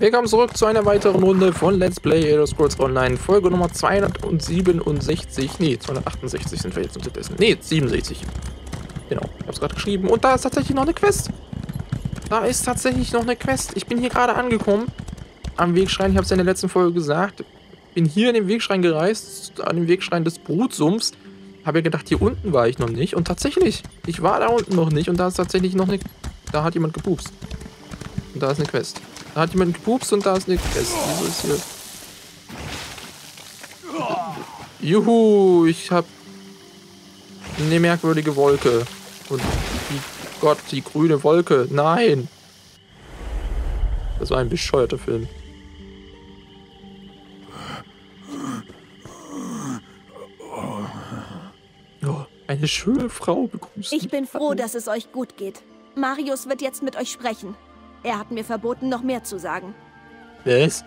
Willkommen zurück zu einer weiteren Runde von Let's Play Elder Scrolls Online, Folge Nummer 267, nee, 268 sind wir jetzt unterdessen, nee, 67. Genau, ich hab's gerade geschrieben und da ist tatsächlich noch eine Quest. Da ist tatsächlich noch eine Quest. Ich bin hier gerade angekommen, am Wegschrein, ich hab's ja in der letzten Folge gesagt, bin hier in den Wegschrein gereist, an dem Wegschrein des Brutsumpfs, habe ja gedacht, hier unten war ich noch nicht und tatsächlich, ich war da unten noch nicht und da ist tatsächlich noch eine, da hat jemand gepupst. Und da ist eine Quest. Da hat jemand gepupst und da ist Quest. Wieso ist hier... Juhu, ich hab eine merkwürdige Wolke. Und die Gott, die grüne Wolke. Nein. Das war ein bescheuerter Film. Oh, eine schöne Frau begrüßt. Ich bin froh, dass es euch gut geht. Marius wird jetzt mit euch sprechen. Er hat mir verboten, noch mehr zu sagen. Was?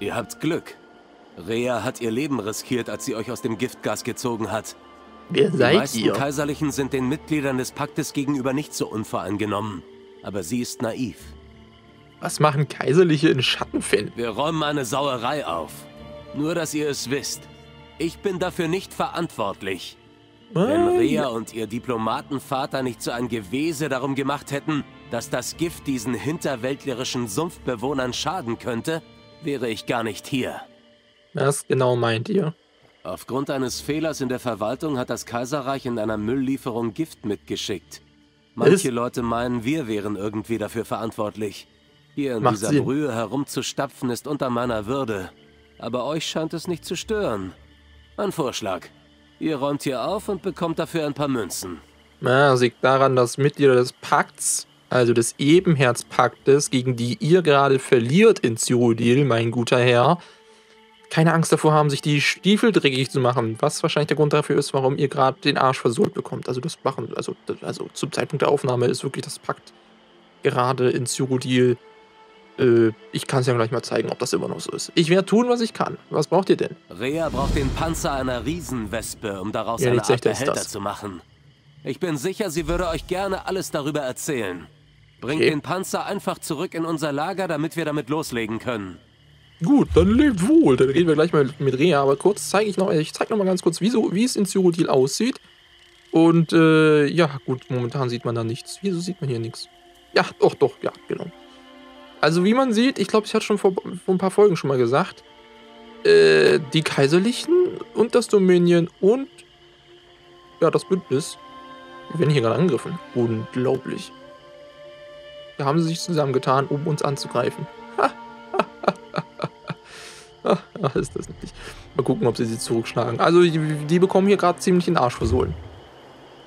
Ihr habt Glück. Rea hat ihr Leben riskiert, als sie euch aus dem Giftgas gezogen hat. Wer Die seid meisten ihr? Kaiserlichen sind den Mitgliedern des Paktes gegenüber nicht so unvoreingenommen. Aber sie ist naiv. Was machen Kaiserliche in Schattenfällen? Wir räumen eine Sauerei auf. Nur, dass ihr es wisst. Ich bin dafür nicht verantwortlich. Wenn Rea und ihr Diplomatenvater nicht so ein Gewese darum gemacht hätten, dass das Gift diesen hinterwäldlerischen Sumpfbewohnern schaden könnte, wäre ich gar nicht hier. Was genau meint ihr? Aufgrund eines Fehlers in der Verwaltung hat das Kaiserreich in einer Mülllieferung Gift mitgeschickt. Manche Was? Leute meinen, wir wären irgendwie dafür verantwortlich. Hier in Macht dieser Sinn. Brühe herumzustapfen ist unter meiner Würde. Aber euch scheint es nicht zu stören. Ein Vorschlag. Ihr räumt hier auf und bekommt dafür ein paar Münzen. Na, das liegt daran, dass Mitglieder des Pakts, also des Ebenherzpaktes, gegen die ihr gerade verliert in Cyrodiil, mein guter Herr, keine Angst davor haben, sich die Stiefel dreckig zu machen. Was wahrscheinlich der Grund dafür ist, warum ihr gerade den Arsch versohlt bekommt. Also das machen, also, also zum Zeitpunkt der Aufnahme ist wirklich das Pakt gerade in Cyrodiil. Äh, ich kann es ja gleich mal zeigen, ob das immer noch so ist. Ich werde tun, was ich kann. Was braucht ihr denn? Rea braucht den Panzer einer Riesenwespe, um daraus Ja, eine Art Behälter zu machen. Ich bin sicher, sie würde euch gerne alles darüber erzählen. Bringt Okay. den Panzer einfach zurück in unser Lager, damit wir damit loslegen können. Gut, dann lebt wohl. Dann reden wir gleich mal mit Rea. Aber kurz zeige ich noch, ich zeige noch mal ganz kurz, wie, so, wie es in Cyrodiil aussieht. Und äh, ja, gut, momentan sieht man da nichts. Wieso sieht man hier nichts? Ja, doch, doch, ja, genau. Also wie man sieht, ich glaube, ich hatte schon vor, vor ein paar Folgen schon mal gesagt, äh, die Kaiserlichen und das Dominion und ja, das Bündnis, werden hier gerade angegriffen. Unglaublich. Da haben sie sich zusammengetan, um uns anzugreifen. Ach, ach, ist das nicht. Mal gucken, ob sie sie zurückschlagen. Also, die, die bekommen hier gerade ziemlich den Arsch versohlen.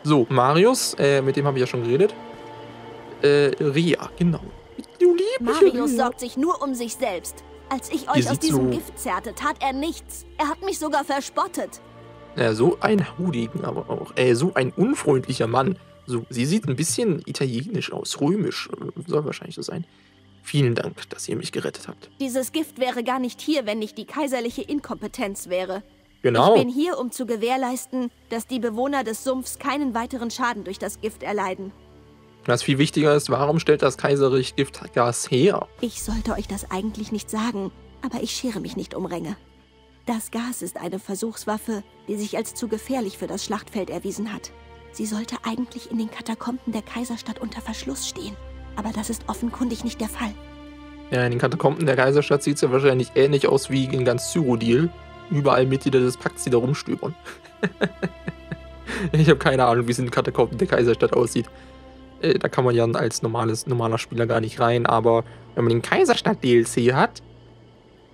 So, Marius, äh, mit dem habe ich ja schon geredet. Äh, Ria, genau. Du liebliche Marius Ria. sorgt sich nur um sich selbst. Als ich euch aus diesem so- Gift zerrte, tat er nichts. Er hat mich sogar verspottet. Ja, so ein Hudigen aber auch. Äh, so ein unfreundlicher Mann. So, sie sieht ein bisschen italienisch aus, römisch. äh, Soll wahrscheinlich so sein. Vielen Dank, dass ihr mich gerettet habt. Dieses Gift wäre gar nicht hier, wenn nicht die kaiserliche Inkompetenz wäre. Genau. Ich bin hier, um zu gewährleisten, dass die Bewohner des Sumpfs keinen weiteren Schaden durch das Gift erleiden. Was viel wichtiger ist, warum stellt das Kaiserreich Giftgas her? Ich sollte euch das eigentlich nicht sagen, aber ich schere mich nicht um Ränge. Das Gas ist eine Versuchswaffe, die sich als zu gefährlich für das Schlachtfeld erwiesen hat. Sie sollte eigentlich in den Katakomben der Kaiserstadt unter Verschluss stehen. Aber das ist offenkundig nicht der Fall. Ja, in den Katakomben der Kaiserstadt sieht es ja wahrscheinlich ähnlich aus wie in ganz Cyrodiil. Überall Mitglieder des Pakts, die da rumstöbern. ich habe keine Ahnung, wie es in den Katakomben der Kaiserstadt aussieht. Äh, da kann man ja als normales, normaler Spieler gar nicht rein, aber wenn man den Kaiserstadt-DLC hat,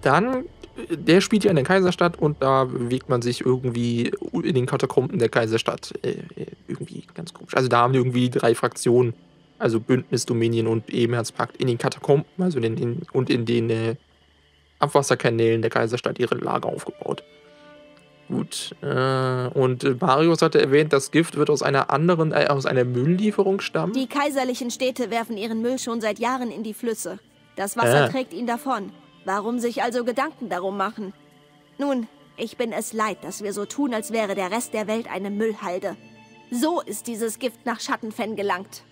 dann, der spielt ja in der Kaiserstadt und da bewegt man sich irgendwie in den Katakomben der Kaiserstadt. Äh, äh, irgendwie ganz komisch. Also da haben irgendwie die drei Fraktionen, also Bündnis, Dominion und Ebenherzpakt, in den Katakomben, also in den, und in den äh, Abwasserkanälen der Kaiserstadt ihre Lager aufgebaut. Gut. Äh, und Marius hatte erwähnt, das Gift wird aus einer anderen, äh, aus einer Mülllieferung stammen. Die kaiserlichen Städte werfen ihren Müll schon seit Jahren in die Flüsse. Das Wasser trägt ihn davon. Warum sich also Gedanken darum machen? Nun, ich bin es leid, dass wir so tun, als wäre der Rest der Welt eine Müllhalde. So ist dieses Gift nach Schattenfen gelangt.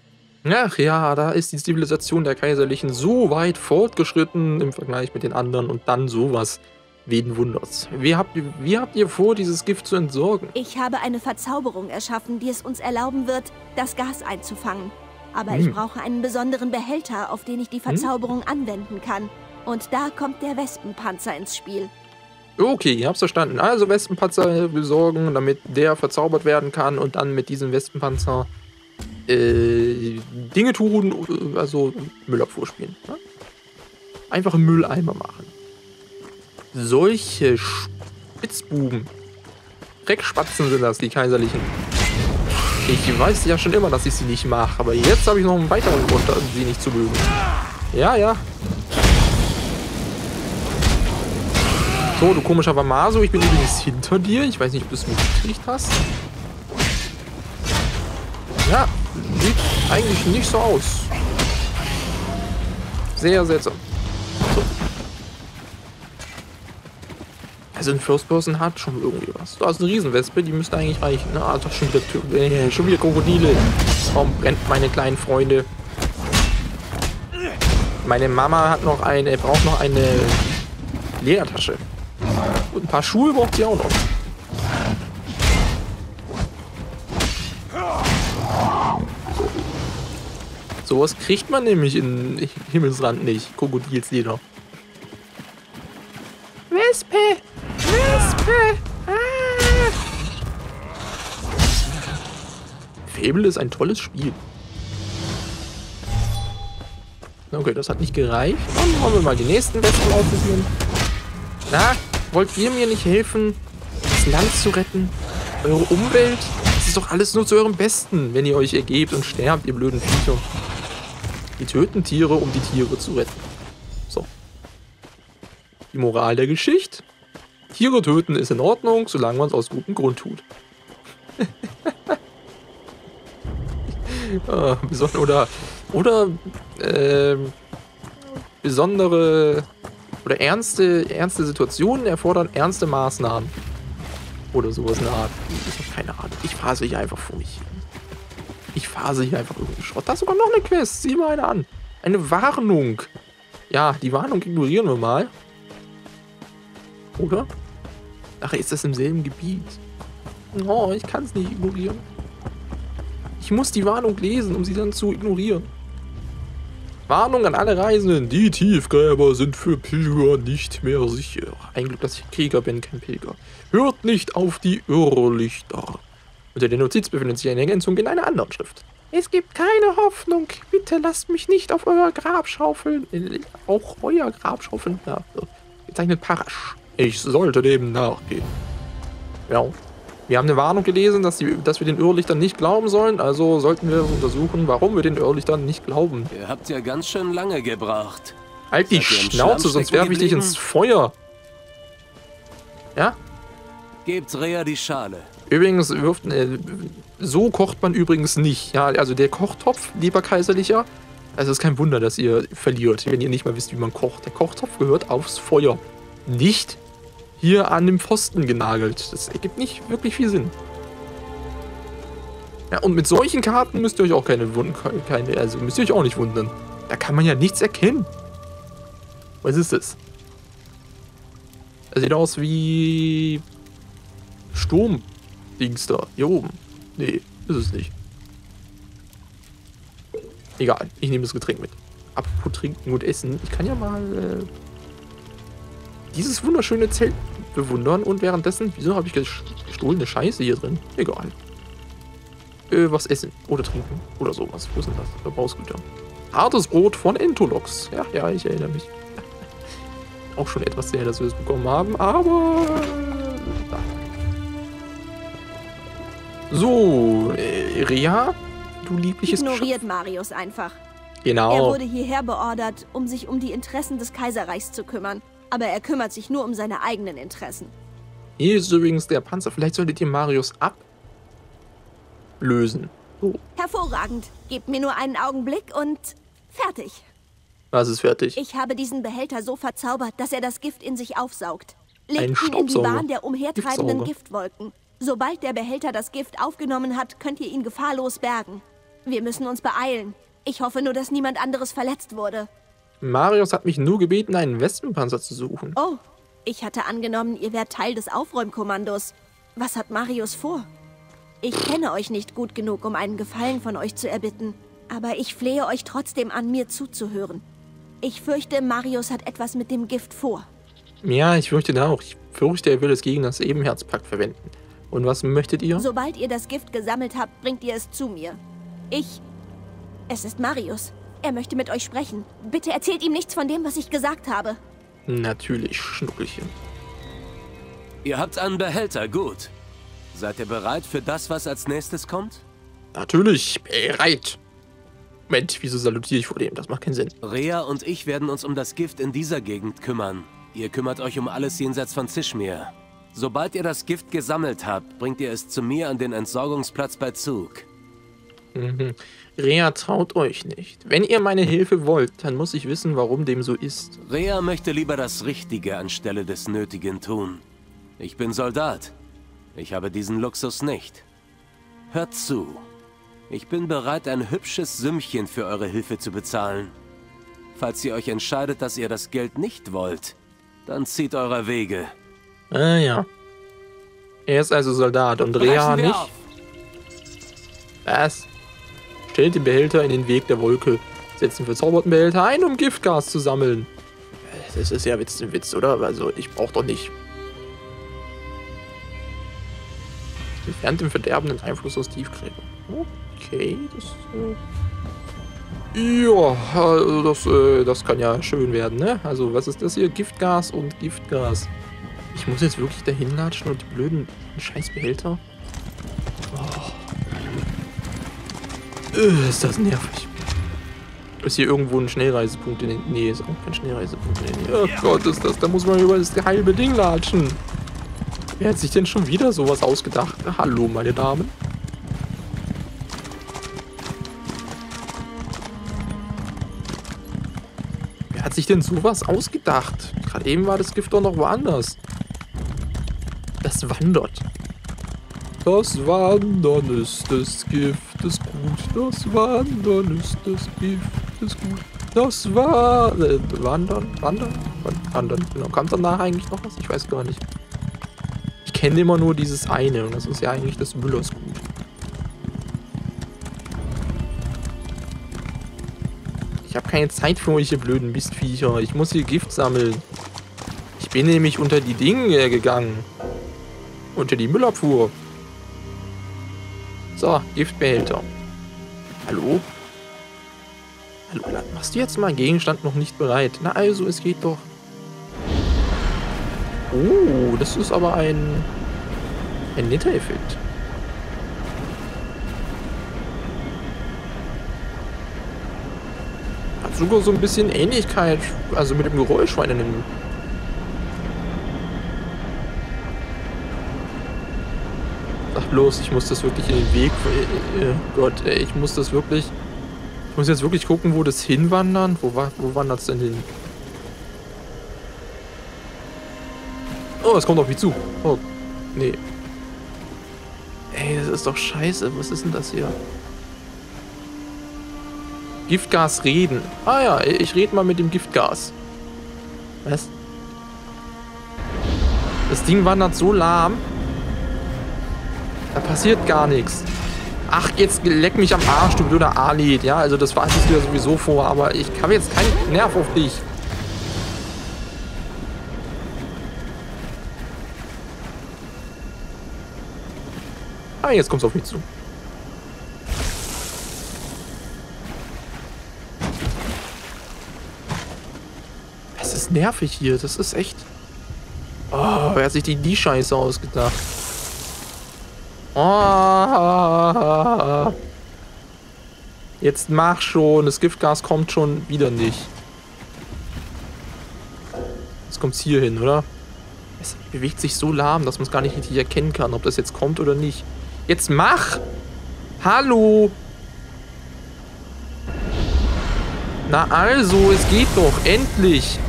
Ach ja, da ist die Zivilisation der Kaiserlichen so weit fortgeschritten im Vergleich mit den anderen und dann sowas. Wen wundert's? Wie habt, ihr, wie habt ihr vor, dieses Gift zu entsorgen? Ich habe eine Verzauberung erschaffen, die es uns erlauben wird, das Gas einzufangen. Aber hm. ich brauche einen besonderen Behälter, auf den ich die hm? Verzauberung hm? anwenden kann. Und da kommt der Wespenpanzer ins Spiel. Okay, ihr habt's verstanden. Also Wespenpanzer besorgen, damit der verzaubert werden kann und dann mit diesem Wespenpanzer äh, Dinge tun, also Müllabfuhr spielen. Ne? Einfach einen Mülleimer machen solche Spitzbuben. Dreckspatzen sind das, die Kaiserlichen. Ich weiß ja schon immer, dass ich sie nicht mache, aber jetzt habe ich noch einen weiteren Grund, sie nicht zu mögen. Ja, ja. So, du komischer Wamaso, ich bin übrigens hinter dir. Ich weiß nicht, ob du es mitgekriegt hast. Ja, sieht eigentlich nicht so aus. Sehr seltsam. Also ein First Person hat schon irgendwie was. Du hast eine Riesenwespe, die müsste eigentlich reichen. Ne? Ah, doch schon wieder, äh, schon wieder Krokodile. Warum brennt meine kleinen Freunde? Meine Mama hat noch eine, braucht noch eine Ledertasche. Und ein paar Schuhe braucht sie auch noch. So was kriegt man nämlich in Himmelsrand nicht. Krokodilsleder. Wespe! Wespe! Ah. Fable ist ein tolles Spiel. Okay, das hat nicht gereicht. Dann wollen wir mal die nächsten Wespen ausprobieren. Na, wollt ihr mir nicht helfen, das Land zu retten? Eure Umwelt? Das ist doch alles nur zu eurem Besten, wenn ihr euch ergebt und sterbt, ihr blöden Viecher. Die töten Tiere, um die Tiere zu retten. So. Die Moral der Geschichte? Tiere töten ist in Ordnung, solange man es aus gutem Grund tut. ah, oder oder äh, besondere oder ernste, ernste Situationen erfordern ernste Maßnahmen. Oder sowas in der Art. Ich habe keine Ahnung. Ich phase hier einfach vor mich hin. Ich phase hier einfach irgendwie Schrott. Da ist sogar noch eine Quest. Sieh mal eine an. Eine Warnung. Ja, die Warnung ignorieren wir mal. Oder? Ach, ist das im selben Gebiet? Oh, ich kann es nicht ignorieren. Ich muss die Warnung lesen, um sie dann zu ignorieren. Warnung an alle Reisenden. Die Tiefgräber sind für Pilger nicht mehr sicher. Ein Glück, dass ich Krieger bin, kein Pilger. Hört nicht auf die Irrlichter. Unter der Notiz befindet sich eine Ergänzung in einer anderen Schrift. Es gibt keine Hoffnung. Bitte lasst mich nicht auf euer Grab schaufeln. Auch euer Grab schaufeln. Ja, gezeichnet Parasch. Ich sollte dem nachgehen. Ja. Wir haben eine Warnung gelesen, dass, die, dass wir den Irrlichtern nicht glauben sollen, also sollten wir untersuchen, warum wir den Irrlichtern nicht glauben. Ihr habt ja ganz schön lange gebraucht. Halt die Schnauze, sonst werfe ich dich ins Feuer. Ja? Gebt Rea die Schale. Übrigens, wirft, äh, so kocht man übrigens nicht. Ja, also der Kochtopf, lieber Kaiserlicher, also es ist kein Wunder, dass ihr verliert, wenn ihr nicht mal wisst, wie man kocht. Der Kochtopf gehört aufs Feuer. Nicht hier an dem Pfosten genagelt. Das ergibt nicht wirklich viel Sinn. Ja, und mit solchen Karten müsst ihr euch auch keine Wunden, keine, also müsst ihr euch auch nicht wundern. Da kann man ja nichts erkennen. Was ist das? Das sieht aus wie Sturm-Dings da. Hier oben. Nee, ist es nicht. Egal, ich nehme das Getränk mit. Apropos trinken und essen. Ich kann ja mal äh, dieses wunderschöne Zelt bewundern und währenddessen, wieso habe ich gestohlene Scheiße hier drin? Egal. Äh, was essen oder trinken oder sowas. Wo sind das? Verbrauchsgüter. Hartes Brot von Entolox. Ja, ja, ich erinnere mich. Auch schon etwas sehr, dass wir es bekommen haben, aber... So, äh, Rea, du liebliches Ignoriert Sch Marius einfach. Genau. Er wurde hierher beordert, um sich um die Interessen des Kaiserreichs zu kümmern aber er kümmert sich nur um seine eigenen Interessen. Hier ist übrigens der Panzer. Vielleicht solltet ihr Marius ablösen. Oh. Hervorragend. Gebt mir nur einen Augenblick und fertig. Was ist fertig? Ich habe diesen Behälter so verzaubert, dass er das Gift in sich aufsaugt. Legt ihn in die Bahn der umhertreibenden Giftwolken. Sobald der Behälter das Gift aufgenommen hat, könnt ihr ihn gefahrlos bergen. Wir müssen uns beeilen. Ich hoffe nur, dass niemand anderes verletzt wurde. Marius hat mich nur gebeten, einen Wespenpanzer zu suchen. Oh, ich hatte angenommen, ihr wärt Teil des Aufräumkommandos. Was hat Marius vor? Ich kenne euch nicht gut genug, um einen Gefallen von euch zu erbitten. Aber ich flehe euch trotzdem an, mir zuzuhören. Ich fürchte, Marius hat etwas mit dem Gift vor. Ja, ich fürchte auch. Ich fürchte, er will es gegen das Ebenherzpakt verwenden. Und was möchtet ihr? Sobald ihr das Gift gesammelt habt, bringt ihr es zu mir. Ich... Es ist Marius. Er möchte mit euch sprechen. Bitte erzählt ihm nichts von dem, was ich gesagt habe. Natürlich, Schnuckelchen. Ihr habt einen Behälter, gut. Seid ihr bereit für das, was als nächstes kommt? Natürlich, bereit. Moment, wieso salutiere ich vor dem? Das macht keinen Sinn. Rea und ich werden uns um das Gift in dieser Gegend kümmern. Ihr kümmert euch um alles jenseits von Zischmir. Sobald ihr das Gift gesammelt habt, bringt ihr es zu mir an den Entsorgungsplatz bei Zug. Mhm. Rea traut euch nicht. Wenn ihr meine Hilfe wollt, dann muss ich wissen, warum dem so ist. Rea möchte lieber das Richtige anstelle des Nötigen tun. Ich bin Soldat. Ich habe diesen Luxus nicht. Hört zu. Ich bin bereit, ein hübsches Sümmchen für eure Hilfe zu bezahlen. Falls ihr euch entscheidet, dass ihr das Geld nicht wollt, dann zieht eure Wege. Ah ja. Er ist also Soldat und Rea nicht. Auf. Was? Stellt den Behälter in den Weg der Wolke. Setzt den verzauberten Behälter ein, um Giftgas zu sammeln. Das ist ja Witz, ein Witz, oder? Also, ich brauch doch nicht. Entfernt den verderbenden Einfluss aus Tiefgräber. Okay, das. Äh ja, also das, äh, das kann ja schön werden, ne? Also, was ist das hier? Giftgas und Giftgas. Ich muss jetzt wirklich dahin latschen und die blöden Scheißbehälter. Äh, ist das nervig. Ist hier irgendwo ein Schnellreisepunkt in den... Nee, ist auch kein Schnellreisepunkt in den... Oh Gott, ist das... Da muss man über das halbe Ding latschen. Wer hat sich denn schon wieder sowas ausgedacht? Hallo, meine Damen. Wer hat sich denn sowas ausgedacht? Gerade eben war das Gift doch noch woanders. Das wandert. Das Wandern ist das Gift ist gut. Das Wandern ist das Gift ist gut. Das war... Äh, wandern? Wandern? Wandern. Genau. Kommt danach eigentlich noch was? Ich weiß gar nicht. Ich kenne immer nur dieses eine und das ist ja eigentlich das Müllers Gut. Ich habe keine Zeit für euch, ihr blöden Mistviecher. Ich muss hier Gift sammeln. Ich bin nämlich unter die Dinge gegangen. Unter die Müllabfuhr. So, Giftbehälter. Hallo? Hallo, machst du jetzt mal Gegenstand noch nicht bereit? Na also, es geht doch. Oh, das ist aber ein... ein netter Effekt. Hat sogar so ein bisschen Ähnlichkeit, also mit dem Geräusch von einem bloß, ich muss das wirklich in den Weg. Äh, Gott, ey, ich muss das wirklich. Ich muss jetzt wirklich gucken, wo das hinwandern. Wo, wo wandert es denn hin? Oh, es kommt auf mich zu. Oh, nee. Ey, das ist doch scheiße. Was ist denn das hier? Giftgas reden. Ah ja, ich rede mal mit dem Giftgas. Was? Das Ding wandert so lahm. Da passiert gar nichts. Ach, jetzt leck mich am Arsch, du blöder Alit. Ja, also das hattest du ja sowieso vor, aber ich habe jetzt keinen Nerv auf dich. Ah, jetzt kommt's auf mich zu. Es ist nervig hier, das ist echt... Oh, wer hat sich die, die Scheiße ausgedacht? Oh. Jetzt mach schon. Das Giftgas kommt schon wieder nicht. Jetzt kommt es hier hin, oder? Es bewegt sich so lahm, dass man es gar nicht richtig erkennen kann, ob das jetzt kommt oder nicht. Jetzt mach! Hallo! Na also, es geht doch. Endlich!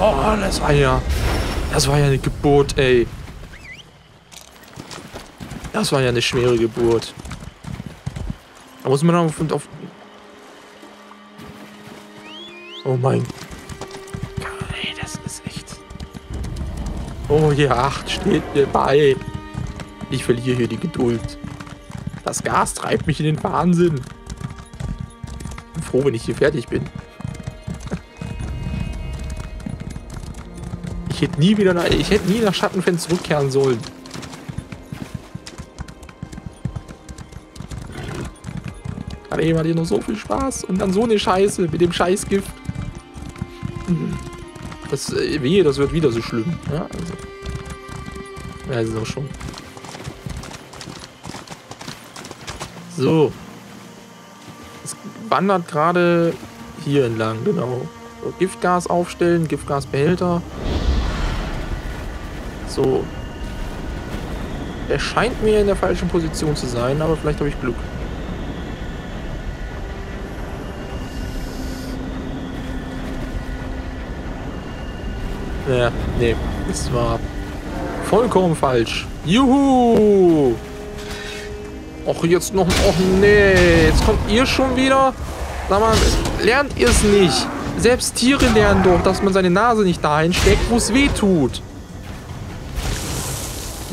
Oh, das war ja... Das war ja eine Geburt, ey. Das war ja eine schwere Geburt. Da muss man auf, auf Oh mein Gott, ey, das ist echt... Oh, hier acht steht mir bei. Ich verliere hier die Geduld. Das Gas treibt mich in den Wahnsinn. Ich bin froh, wenn ich hier fertig bin. Ich hätte nie wieder nach, ich hätte nie nach Schattenfans zurückkehren sollen. Gerade eben hatte ich noch so viel Spaß und dann so eine Scheiße mit dem Scheißgift. Das äh, wehe, das wird wieder so schlimm. Ja, also. Ja, ist auch schon. So. Es wandert gerade hier entlang, genau. So, Giftgas aufstellen, Giftgasbehälter. So. Er scheint mir in der falschen Position zu sein, aber vielleicht habe ich Glück. Ja, nee, das war vollkommen falsch. Juhu! Och, jetzt noch. Och, nee. Jetzt kommt ihr schon wieder. Sag mal, lernt ihr es nicht? Selbst Tiere lernen doch, dass man seine Nase nicht dahin steckt, wo es weh tut.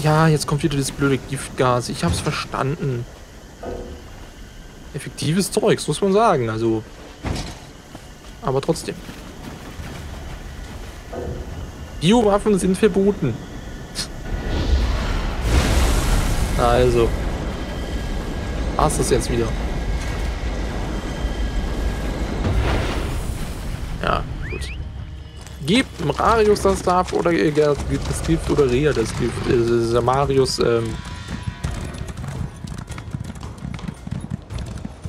Ja, jetzt kommt wieder das blöde Giftgas. Ich hab's verstanden. Effektives Zeugs, muss man sagen. Also. Aber trotzdem. Biowaffen sind verboten. Also. War's das jetzt wieder? Gib Marius das darf oder äh, das Gift oder Rea das Gift. Äh, Marius, ähm.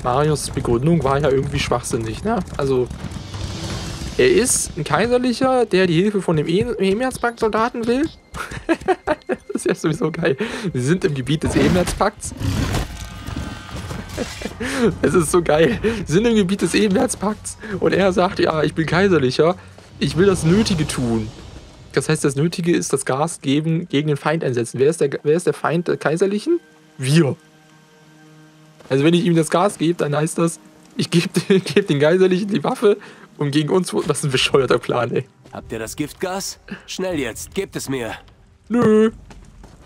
Marius Begründung war ja irgendwie schwachsinnig, ne? Also, er ist ein Kaiserlicher, der die Hilfe von dem Emerzpakt-Soldaten will. das ist ja sowieso geil. Sie sind im Gebiet des Emerzpakts. Es ist so geil. Sie sind im Gebiet des Ebenherzpakts und er sagt, ja, ich bin Kaiserlicher. Ich will das Nötige tun. Das heißt, das Nötige ist das Gas geben, gegen den Feind einsetzen. Wer ist der, wer ist der Feind der Kaiserlichen? Wir. Also wenn ich ihm das Gas gebe, dann heißt das, ich gebe geb den Kaiserlichen die Waffe und gegen uns, das ist ein bescheuerter Plan, ey. Habt ihr das Giftgas? Schnell jetzt, gebt es mir. Nö.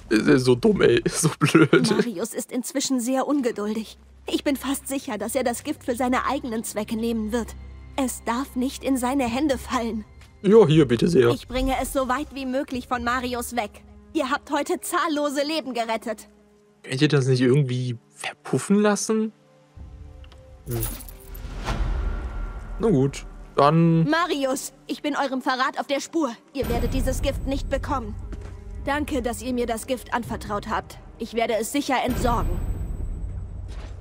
Ist so dumm, ey. So blöd. Marius ist inzwischen sehr ungeduldig. Ich bin fast sicher, dass er das Gift für seine eigenen Zwecke nehmen wird. Es darf nicht in seine Hände fallen. Ja, hier bitte sehr. Ich bringe es so weit wie möglich von Marius weg. Ihr habt heute zahllose Leben gerettet. Könnt ihr das nicht irgendwie verpuffen lassen? Hm. Na gut. Dann... Marius, ich bin eurem Verrat auf der Spur. Ihr werdet dieses Gift nicht bekommen. Danke, dass ihr mir das Gift anvertraut habt. Ich werde es sicher entsorgen.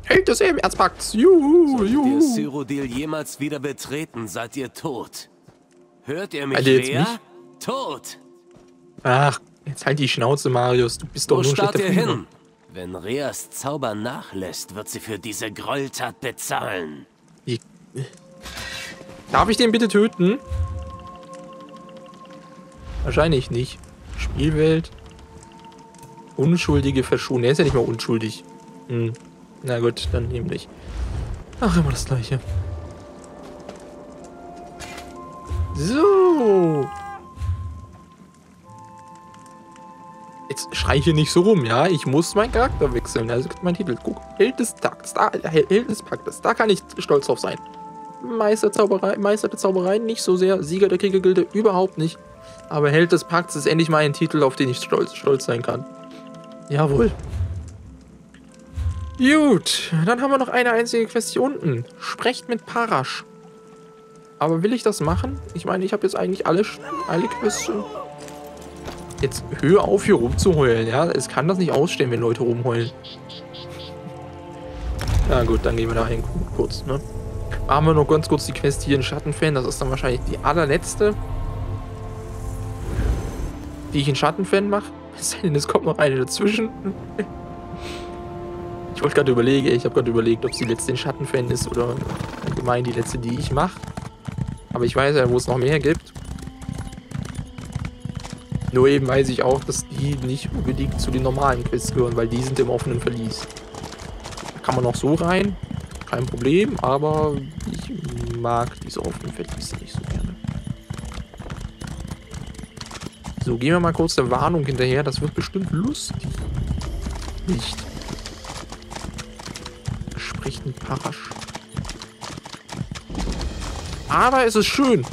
Held des Eberzpakts. Juhu, juhu. Solltet ihr Cyrodiil jemals wieder betreten, seid ihr tot. Hört ihr mich, also Rea? Mich? Tot. Ach, jetzt halt die Schnauze, Marius. Du bist doch Wo nur starrt ihr hin? Wenn Reas Zauber nachlässt, wird sie für diese Gräueltat bezahlen. Die Darf ich den bitte töten? Wahrscheinlich nicht. Spielwelt. Unschuldige verschonen. Er ist ja nicht mal unschuldig. Hm. Na gut, dann eben nicht. Ach, immer das gleiche. So. Jetzt schrei ich hier nicht so rum, ja? Ich muss meinen Charakter wechseln. Also mein Titel. Guck. Held des Takts. Da, Held des Paktes. Da kann ich stolz drauf sein. Meister, Zauberei, Meister der Zauberei nicht so sehr, Sieger der Kriegergilde überhaupt nicht. Aber Held des Pakts ist endlich mal ein Titel, auf den ich stolz, stolz sein kann. Jawohl. Gut, dann haben wir noch eine einzige Quest hier unten. Sprecht mit Parasch. Aber will ich das machen? Ich meine, ich habe jetzt eigentlich alle, alle Quests Jetzt hör auf, hier rumzuheulen, ja? Es kann das nicht ausstehen, wenn Leute rumheulen. Na gut, dann gehen wir da hin kurz, ne? Machen wir noch ganz kurz die Quest hier in Schattenfan. Das ist dann wahrscheinlich die allerletzte, die ich in Schattenfan mache. Es es kommt noch eine dazwischen. Ich wollte gerade überlegen, ich habe gerade überlegt, ob es die letzte Schattenfan ist oder allgemein die letzte, die ich mache. Aber ich weiß ja, wo es noch mehr gibt. Nur eben weiß ich auch, dass die nicht unbedingt zu den normalen Quests gehören, weil die sind im offenen Verlies. Da kann man auch so rein, kein Problem, aber ich mag diese offenen Verliese nicht so gerne. So, gehen wir mal kurz der Warnung hinterher. Das wird bestimmt lustig. Nicht. Parasch. Aber es ist schön.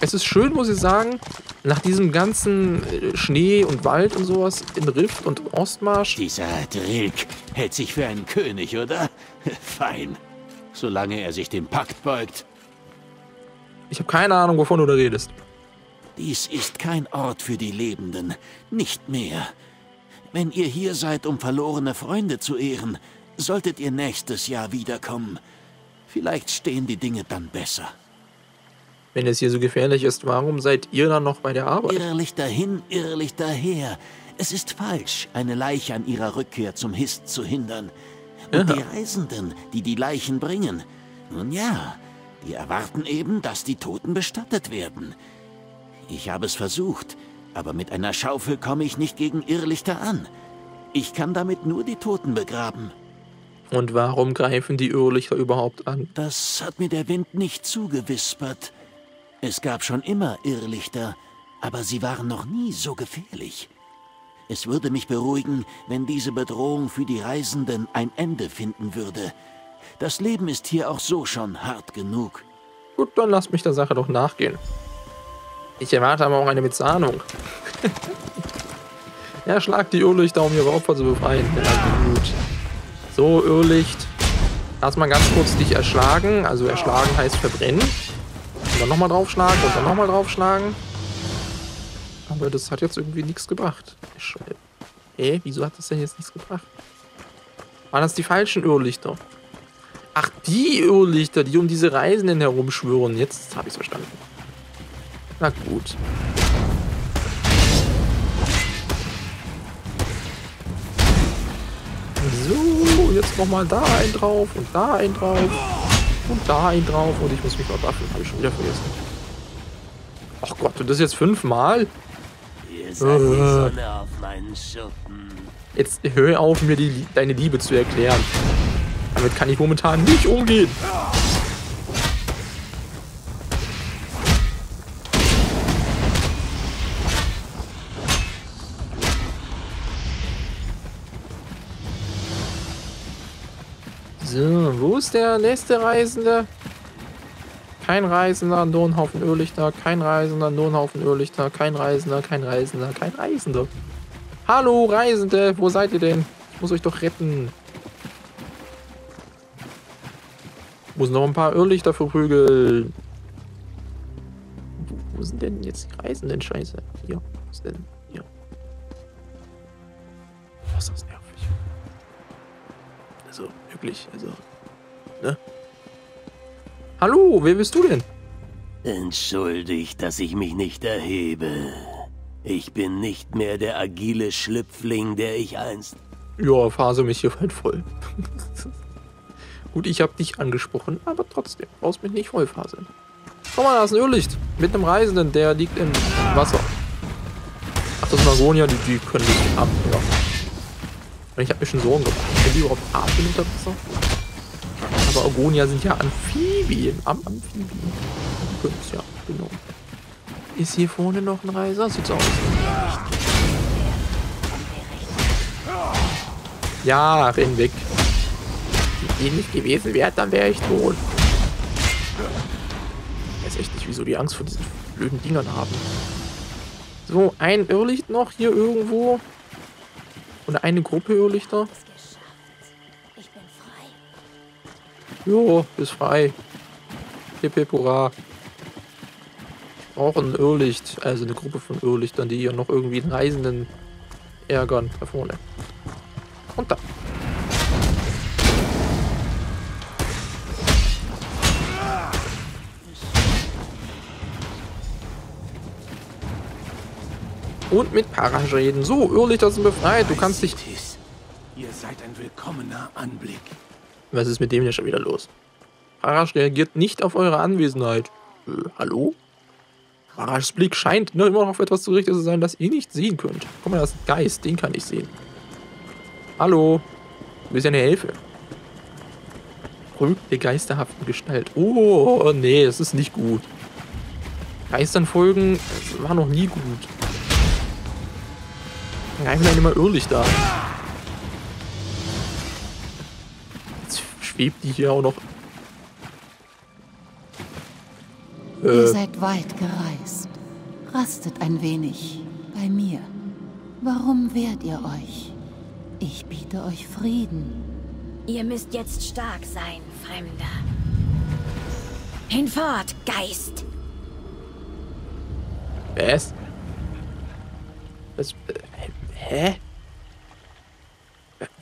Es ist schön, muss ich sagen, nach diesem ganzen äh, Schnee und Wald und sowas in Rift und Ostmarsch. Dieser Drilk hält sich für einen König, oder? Fein. Solange er sich dem Pakt beugt. Ich habe keine Ahnung, wovon du da redest. Dies ist kein Ort für die Lebenden. Nicht mehr. Wenn ihr hier seid, um verlorene Freunde zu ehren, solltet ihr nächstes Jahr wiederkommen. Vielleicht stehen die Dinge dann besser. Wenn es hier so gefährlich ist, warum seid ihr dann noch bei der Arbeit? Irrlich dahin, irrlich daher. Es ist falsch, eine Leiche an ihrer Rückkehr zum Hist zu hindern. Und ja. die Reisenden, die die Leichen bringen, nun ja, die erwarten eben, dass die Toten bestattet werden. Ich habe es versucht, aber mit einer Schaufel komme ich nicht gegen Irrlichter an. Ich kann damit nur die Toten begraben. Und warum greifen die Irrlichter überhaupt an? Das hat mir der Wind nicht zugewispert. Es gab schon immer Irrlichter, aber sie waren noch nie so gefährlich. Es würde mich beruhigen, wenn diese Bedrohung für die Reisenden ein Ende finden würde. Das Leben ist hier auch so schon hart genug. Gut, dann lasst mich der Sache doch nachgehen. Ich erwarte aber auch eine Bezahlung. ja, schlag die Irrlichter, um ihre Opfer zu befreien. Ja, gut. So, Irrlicht. Lass mal ganz kurz dich erschlagen. Also erschlagen heißt verbrennen. Und dann nochmal draufschlagen und dann nochmal draufschlagen. Aber das hat jetzt irgendwie nichts gebracht. Hä? Äh, wieso hat das denn jetzt nichts gebracht? Waren das die falschen Irrlichter? Ach, die Irrlichter, die um diese Reisenden herumschwören. Jetzt habe ich es verstanden. Na gut. Jetzt nochmal da ein drauf und da ein drauf. Und da ein drauf und ich muss mich mal waffen. Habe ich schon wieder vergessen. Ach Gott, und das jetzt fünfmal? Äh. Jetzt hör auf, mir die, deine Liebe zu erklären. Damit kann ich momentan nicht umgehen. So, wo ist der nächste Reisende? Kein Reisender, ein Haufen Irrlichter. Kein Reisender, ein Haufen Irrlichter. Kein Reisender, kein Reisender, kein Reisender. Hallo, Reisende, wo seid ihr denn? Ich muss euch doch retten. Ich muss noch ein paar Irrlichter verprügeln. Wo, sind denn jetzt die Reisenden? Scheiße. Hier. Wo ist denn? Also, wirklich, also, ne? Hallo, wer bist du denn? Entschuldigt, dass ich mich nicht erhebe. Ich bin nicht mehr der agile Schlüpfling, der ich einst... Ja, phase mich hier halt voll. Gut, ich habe dich angesprochen, aber trotzdem, brauchst mich nicht voll faseln. Schau mal, da ist ein Irrlicht. Mit einem Reisenden, der liegt im Wasser. Ach, das Magonia, die, die können nicht ab. Ja. Ich habe mir schon Sorgen gemacht. Können die überhaupt atmen unter Wasser? Aber Argonia sind ja Amphibien. Am Amphibien. Die ja, genau. Ist hier vorne noch ein Reiser? Sieht so aus. Ja, renn weg. Wenn die nicht gewesen wäre, dann wäre ich tot. Ich weiß echt nicht, wieso die Angst vor diesen blöden Dingern haben. So, ein Irrlicht noch hier irgendwo. Oder eine Gruppe Irrlichter. Jo, ist frei. Hip hip hurra. Ich brauche ein Irrlicht, also eine Gruppe von Irrlichtern, die hier noch irgendwie einen Reisenden ärgern. Da vorne. Und da. Und mit Parasch reden. So, Irrlichter sind befreit. Du kannst dich... Ihr seid ein willkommener Anblick. Was ist mit dem denn schon wieder los? Parasch reagiert nicht auf eure Anwesenheit. Äh, hallo? Maraschs Blick scheint nur immer noch auf etwas gerichtet zu sein, das ihr nicht sehen könnt. Guck mal, das ist ein Geist, den kann ich sehen. Hallo, du bist ja eine Hilfe. Folgt der geisterhaften Gestalt. Oh, nee, das ist nicht gut. Geistern folgen, das war noch nie gut. Dann greifen immer Irrlichter an. Jetzt schwebt die hier auch noch. Äh. Ihr seid weit gereist. Rastet ein wenig bei mir. Warum wehrt ihr euch? Ich biete euch Frieden. Ihr müsst jetzt stark sein, Fremder. Hinfort, Geist! Was? Was? Hä?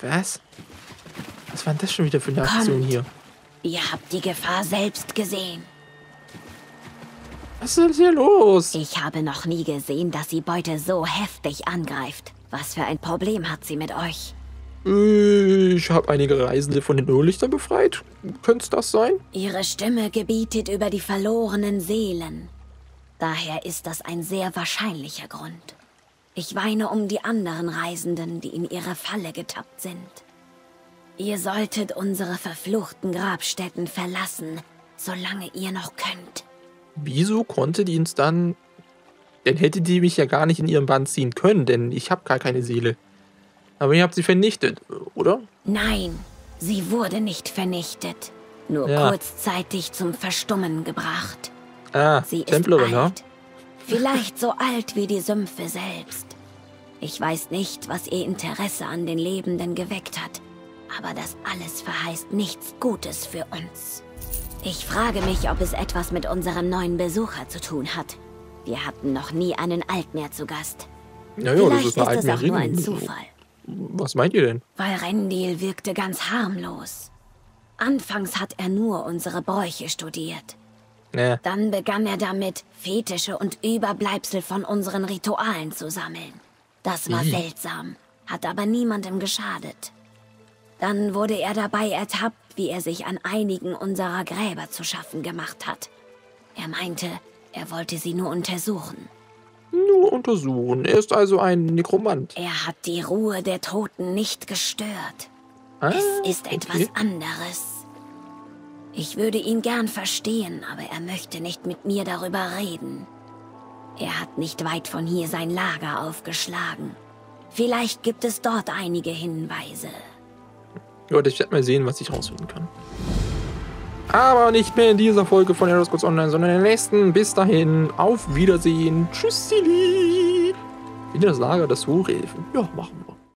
Was? Was war denn das schon wieder für eine Aktion Kommt. hier? Ihr habt die Gefahr selbst gesehen. Was ist denn hier los? Ich habe noch nie gesehen, dass sie Beute so heftig angreift. Was für ein Problem hat sie mit euch? Ich habe einige Reisende von den Irrlichtern befreit. Könnte es das sein? Ihre Stimme gebietet über die verlorenen Seelen. Daher ist das ein sehr wahrscheinlicher Grund. Ich weine um die anderen Reisenden, die in ihre Falle getappt sind. Ihr solltet unsere verfluchten Grabstätten verlassen, solange ihr noch könnt. Wieso konnte die uns dann... Dann hätte die mich ja gar nicht in ihren Band ziehen können, denn ich habe gar keine Seele. Aber ihr habt sie vernichtet, oder? Nein, sie wurde nicht vernichtet. Nur Ja. kurzzeitig zum Verstummen gebracht. Ah, Sie ist Templerin, ja? alt. Vielleicht so alt wie die Sümpfe selbst. Ich weiß nicht, was ihr Interesse an den Lebenden geweckt hat, aber das alles verheißt nichts Gutes für uns. Ich frage mich, ob es etwas mit unserem neuen Besucher zu tun hat. Wir hatten noch nie einen Altmeer zu Gast. Ja, ja, das Vielleicht ist eine es auch nur ein. Zufall. Was meint ihr denn? Weil Rendil wirkte ganz harmlos. Anfangs hat er nur unsere Bräuche studiert. Ne, Dann begann er damit, Fetische und Überbleibsel von unseren Ritualen zu sammeln. Das war Ih. seltsam, hat aber niemandem geschadet. Dann wurde er dabei ertappt, wie er sich an einigen unserer Gräber zu schaffen gemacht hat. Er meinte, er wollte sie nur untersuchen. nur untersuchen. Er ist also ein Nekromant. Er hat die Ruhe der Toten nicht gestört. Ah, Es ist etwas okay. anderes. Ich würde ihn gern verstehen, aber er möchte nicht mit mir darüber reden. Er hat nicht weit von hier sein Lager aufgeschlagen. Vielleicht gibt es dort einige Hinweise. Ja, ich werde mal sehen, was ich rausfinden kann. Aber nicht mehr in dieser Folge von Heroes Online, sondern in der nächsten. Bis dahin, auf Wiedersehen. Tschüssili. Wieder das Lager des Hochhelfen. Ja, machen wir.